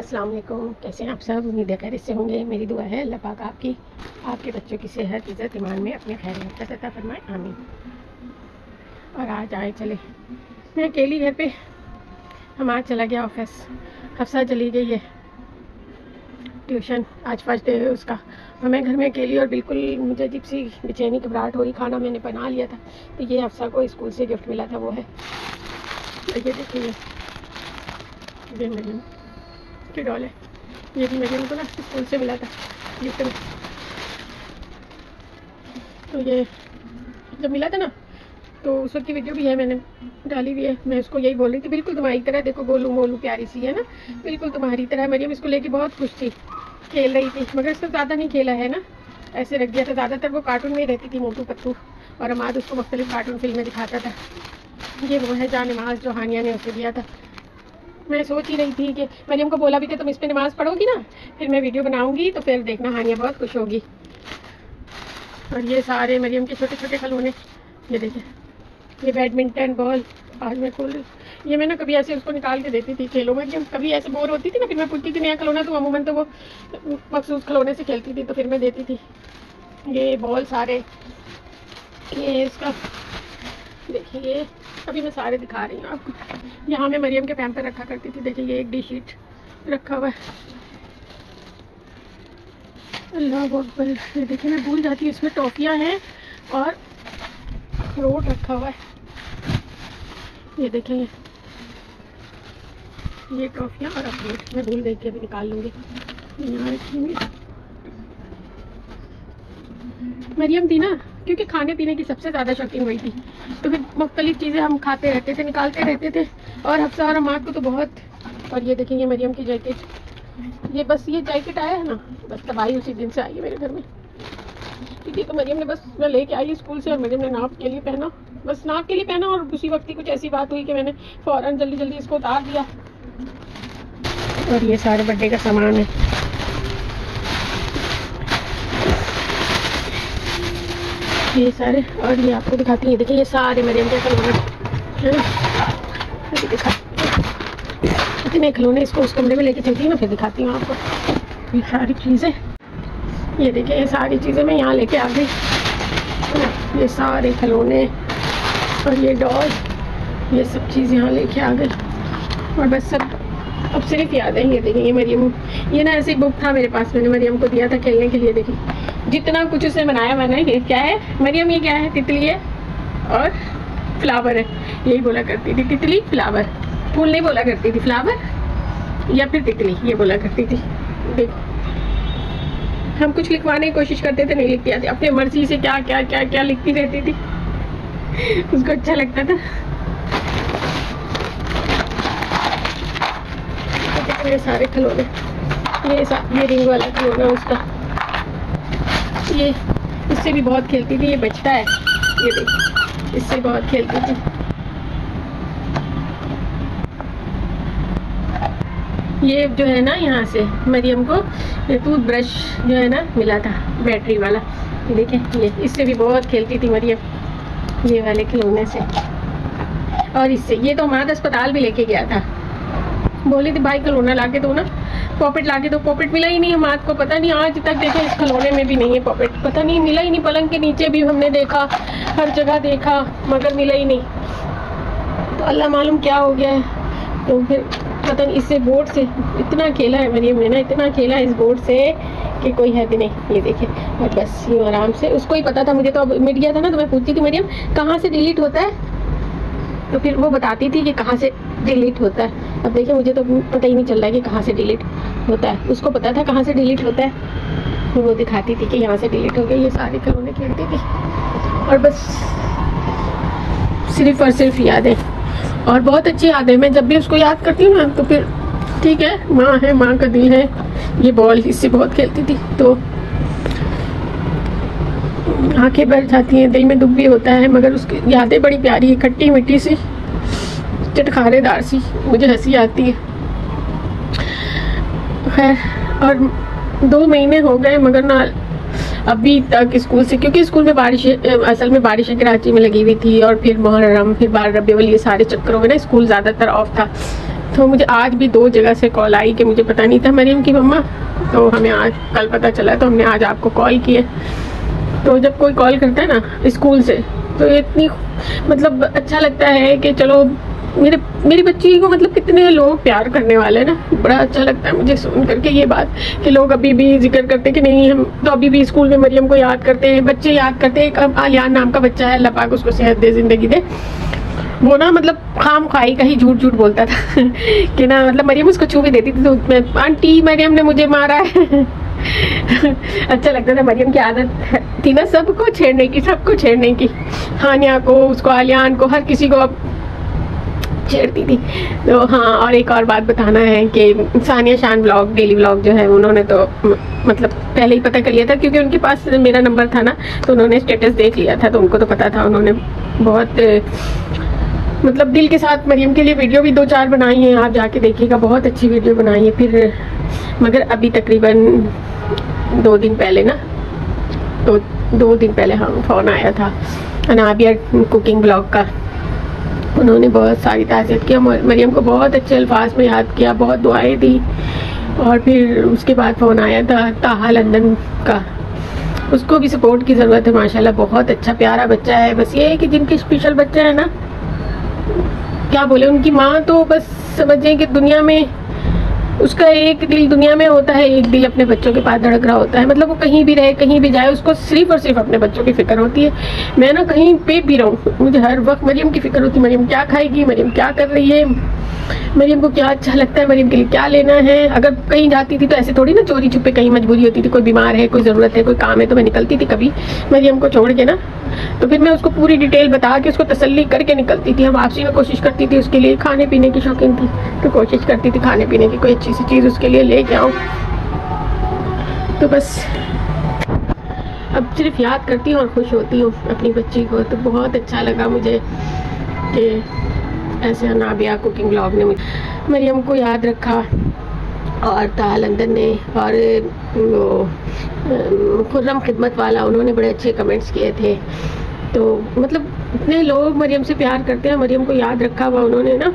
अस्सलाम वालेकुम कैसे हैं आप सब? उम्मीद है से होंगे। मेरी दुआ है, अल्लाह पाक आपकी, आपके बच्चों की सेहत, इज़्ज़त, ईमान में अपने खैर तथा फरमाए। आमीन। और आज आए चले। मैं अकेली घर पे। हम आज चला गया ऑफ़िस। हफ्सा चली गई है। ट्यूशन। आज फ़र्स्ट डे है उसका। और मैं घर में अकेली और बिल्कुल मुझे अजीब सी बेचैनी, घबराहट हो रही। खाना मैंने बना लिया था। तो ये हफ्सा को स्कूल से गिफ्ट मिला था, वो है। ये देखिए। की डॉल है। ये भी मेरे उनको ना स्कूल से मिला था। गिफ्ट में तो ये जब मिला था ना तो उस वक्त की वीडियो भी है, मैंने डाली हुई है। मैं उसको यही बोल रही थी, बिल्कुल तुम्हारी तरह, देखो गोलू मोलू प्यारी सी है ना? बिल्कुल तुम्हारी तरह। मरियम इसको लेके बहुत खुश थी, खेल रही थी। मगर इसको ज़्यादा नहीं खेला है ना? ऐसे रख दिया था ज़्यादातर। वो कार्टून में रहती थी, मोटू पत्तू। और हमाद उसको मुख्तलिफ़ कार्टून फ़िल्में दिखाता था। ये वो है जहाँ नमाज़ जो हानिया ने उसे दिया था। मैं सोच ही रही थी कि मैंने उनको बोला भी था तुम इस पर नमाज़ पढ़ोगी ना? फिर मैं वीडियो बनाऊँगी तो फिर देखना हानिया बहुत खुश होगी। और ये सारे मरियम के छोटे छोटे खिलौने। ये देखिए, ये बैडमिंटन बॉल, आज मैं खोल ये मैं ना कभी ऐसे उसको निकाल के देती थी खेलों में कभी ऐसे बोर होती थी ना, फिर मैं पूछती थी, नया खिलौना तो अमूमन तो वो मखसूस खिलौने से खेलती थी तो फिर मैं देती थी। ये बॉल सारे, ये इसका देखिए ये अभी मैं सारे दिखा रही हूँ आपको। यहाँ मैं मरियम के पैम पर रखा करती थी। देखिए, ये एक डी शीट रखा हुआ है। अल्लाह अकबर। ये देखिए, मैं भूल जाती हूँ, इसमें टॉफ़ियाँ हैं और रोट रखा हुआ है। ये देखें ये ये टॉफ़ियाँ और अखरोट मैं भूल देख के अभी निकाल लूँगी। यहाँ रखेंगे। मरियम थी ना? क्योंकि खाने पीने की सबसे ज़्यादा शौकीन हुई थी। तो फिर मुख्तलिफ़ चीज़ें हम खाते रहते थे, निकालते रहते थे। और हफ्सा और माँ को तो बहुत, और ये देखेंगे मरियम की जैकेट। ये बस ये जैकेट आया है ना, बस तबाही उसी दिन से आई है मेरे घर में। क्योंकि तो मरियम ने बस मैं लेके आई स्कूल से और मरियम ने नाप के लिए पहना। बस नाप के लिए पहना और उसी वक्त ही कुछ ऐसी बात हुई कि मैंने फ़ौरन जल्दी जल्दी इसको उतार दिया। और ये सारे बर्थडे का सामान है। ये सारे, और ये आपको दिखाती हैं। देखिए, ये सारे मरियम के खिलौने। है ना? खिलौने इसको उस कमरे में लेके चलती हूँ ना फिर दिखाती हूँ आपको। ये सारी चीज़ें। ये देखिए, ये सारी चीज़ें मैं यहाँ लेके आ गई। ये सारे खिलौने, और ये डॉल, ये सब चीज़ यहाँ लेके आ गई। और बस सब, अब सिर्फ़ याद है, ये देखिए, ये मरियम। ये ना ऐसे बुक था मेरे पास, मैंने मरियम को दिया था खेलने के लिए, देखिए। जितना कुछ उसे बनाया मैंने, ये क्या है? मरियम, ये क्या है? तितली है और फ्लावर है। यही बोला करती थी, तितली, फ्लावर। फूल नहीं बोला करती थी, फ्लावर? या फिर तितली, ये बोला करती थी। देखो। हम कुछ लिखवाने की कोशिश करते थे, नहीं लिखती आती। अपनी मर्ज़ी से क्या क्या क्या क्या लिखती रहती थी। उसको अच्छा लगता था। सारे खिलौने। ये ये रिंग वाला खिलौना उसका। ये इससे भी बहुत खेलती थी, ये बचता है। ये देख, इससे बहुत खेलती थी। ये जो है ना यहाँ से, मरियम को, ये टूथ ब्रश जो है ना मिला था बैटरी वाला। देखें, ये इससे भी बहुत खेलती थी मरियम, ये वाले खिलौने से। और इससे, ये तो हमारा अस्पताल भी लेके गया था। बोली थी, भाई, खिलौना ला के दो ना। पॉपेट ला के दो पॉपेट मिला ही नहीं, हम आज को पता नहीं, आज तक देखे, इस खिलौने में भी नहीं है पॉपेट पता नहीं, मिला ही नहीं, पलंग के नीचे भी हमने देखा, हर जगह देखा, मगर मिला ही नहीं। तो अल्लाह मालूम क्या हो गया है। तो फिर पता नहीं, इससे बोर्ड से इतना खेला है मरियम ने ना इतना खेला है इस बोर्ड से कि कोई है भी नहीं, ये देखे। और बस यूँ आराम से, उसको ही पता था, मुझे तो अब मिट गया था ना तो मैं पूछती थी मरियम कहाँ से डिलीट होता है? तो फिर वो बताती थी कि कहाँ से डिलीट होता है। अब देखिए, मुझे तो पता ही नहीं चल रहा है कि कहाँ से डिलीट होता है। उसको पता था कहाँ से डिलीट होता है। फिर वो दिखाती थी कि यहाँ से डिलीट हो गया। ये सारे खिलौने खेलती थी। और बस सिर्फ़ और सिर्फ़ यादें। और बहुत अच्छी यादें। मैं जब भी उसको याद करती हूँ ना तो फिर ठीक है, माँ है, माँ का दिल है। ये बॉल इससे बहुत खेलती थी। तो आँखें भर जाती हैं, दिल में दुख भी होता है, मगर उसकी यादें बड़ी प्यारी है, खट्टी मिट्टी सी, चटखारेदार सी। मुझे हँसी आती है। खैर और दो महीने हो गए मगर ना अभी तक स्कूल से, क्योंकि स्कूल में बारिश, असल में बारिश कराची में लगी हुई थी और फिर मुहर्रम, फिर बार रबी ये सारे चक्करों में ना स्कूल ज़्यादातर ऑफ़ था। तो मुझे आज भी दो जगह से कॉल आई कि मुझे पता नहीं था मरीम की मम्मा तो हमें आज कल पता चला तो हमने आज आपको कॉल किया तो जब कोई कॉल करता है ना स्कूल से तो इतनी मतलब अच्छा लगता है कि चलो मेरे, मेरी बच्ची को मतलब कितने लोग प्यार करने वाले ना। बड़ा अच्छा लगता है मुझे सुन करके ये बात कि लोग अभी भी ज़िक्र करते कि नहीं, हम तो अभी भी स्कूल में मरियम को याद करते हैं, बच्चे याद करते हैं, एक आलियान नाम का बच्चा है, अल्लाह पाक उसको सेहत दे, ज़िंदगी दे। वो ना मतलब खाम खाई का ही झूठ झूठ बोलता था कि ना मतलब मरियम उसको छू भी देती थी तो मैं आंटी, मरियम ने मुझे मारा है। अच्छा लगता था मरियम की आदत थी ना, सबको छेड़ने की, सबको छेड़ने की। हानिया को, उसको आलियान को, हर किसी को अब छेड़ती थी तो हाँ और एक और बात बताना है कि सानिया शान ब्लॉग, डेली ब्लॉग जो है, उन्होंने तो मतलब पहले ही पता कर लिया था क्योंकि उनके पास मेरा नंबर था ना तो उन्होंने स्टेटस देख लिया था तो उनको तो पता था उन्होंने बहुत मतलब दिल के साथ मरियम के लिए वीडियो भी दो चार बनाई हैं, आप जाके देखिएगा, बहुत अच्छी वीडियो बनाई है, फिर, मगर अभी तकरीबन दो दिन पहले ना तो दो दिन पहले हाँ फ़ोन आया था, अनाबिया कुकिंग ब्लॉग का। उन्होंने बहुत सारी ताज़ियत किया मरियम को बहुत अच्छे अल्फाज में याद किया, बहुत दुआएँ दी। और फिर उसके बाद फ़ोन आया था ताहा लंदन का। उसको भी सपोर्ट की ज़रूरत है, माशाल्लाह बहुत अच्छा प्यारा बच्चा है। बस ये है कि जिनके स्पेशल बच्चे हैं ना, क्या बोले, उनकी माँ तो बस समझें कि दुनिया में उसका एक दिल दुनिया में होता है, एक दिल अपने बच्चों के पास धड़क रहा होता है। मतलब वो कहीं भी रहे, कहीं भी जाए, उसको सिर्फ़ और सिर्फ़ अपने बच्चों की फ़िक्र होती है। मैं ना कहीं पे भी रहूँ, मुझे हर वक्त मरियम की फ़िक्र होती है, मरियम क्या खाएगी, मरियम क्या कर रही है, मरियम को क्या अच्छा लगता है, मरियम के लिए क्या लेना है। अगर कहीं जाती थी तो ऐसे थोड़ी ना चोरी छुपे कहीं मजबूरी होती थी, कोई बीमार है, कोई ज़रूरत है, कोई काम है तो मैं निकलती थी कभी मरियम को छोड़ के ना। तो फिर मैं उसको पूरी डिटेल बता के उसको तसल्ली करके निकलती थी। हम वापसी में कोशिश करती थी उसके लिए। खाने पीने की शौकीन थी तो कोशिश करती थी खाने पीने की कोई अच्छी सी चीज़ उसके लिए लेके आऊँ। तो बस। अब सिर्फ़ याद करती हूँ और खुश होती हूँ अपनी बच्ची को। तो बहुत अच्छा लगा मुझे कि ऐसे नाबिया कुकिंग ब्लॉग ने मरियम को याद रखा। और ता लंदन ने और वो खुर्रम खिदमत वाला, उन्होंने बड़े अच्छे कमेंट्स किए थे। तो मतलब इतने लोग मरियम से प्यार करते हैं, मरियम को याद रखा हुआ उन्होंने ना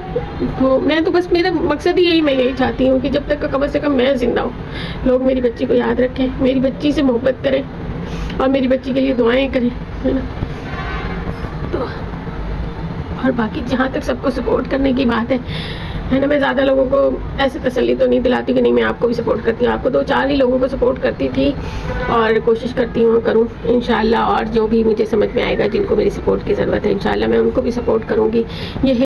तो मैं तो बस, मेरा मकसद ही यही, मैं यही चाहती हूँ कि जब तक कम से कम मैं ज़िंदा हूँ। लोग मेरी बच्ची को याद रखें, मेरी बच्ची से मोहब्बत करें और मेरी बच्ची के लिए दुआएँ करें, है ना? तो और बाकी जहाँ तक सबको सपोर्ट करने की बात है है ना, मैं ज़्यादा लोगों को ऐसे तसली तो नहीं दिलाती कि नहीं, मैं आपको भी सपोर्ट करती हूँ। आपको दो चार ही लोगों को सपोर्ट करती थी और कोशिश करती हूँ करूँ इन और जो भी मुझे समझ में आएगा, जिनको मेरी सपोर्ट की ज़रूरत है इन मैं उनको भी सपोर्ट करूँगी। ये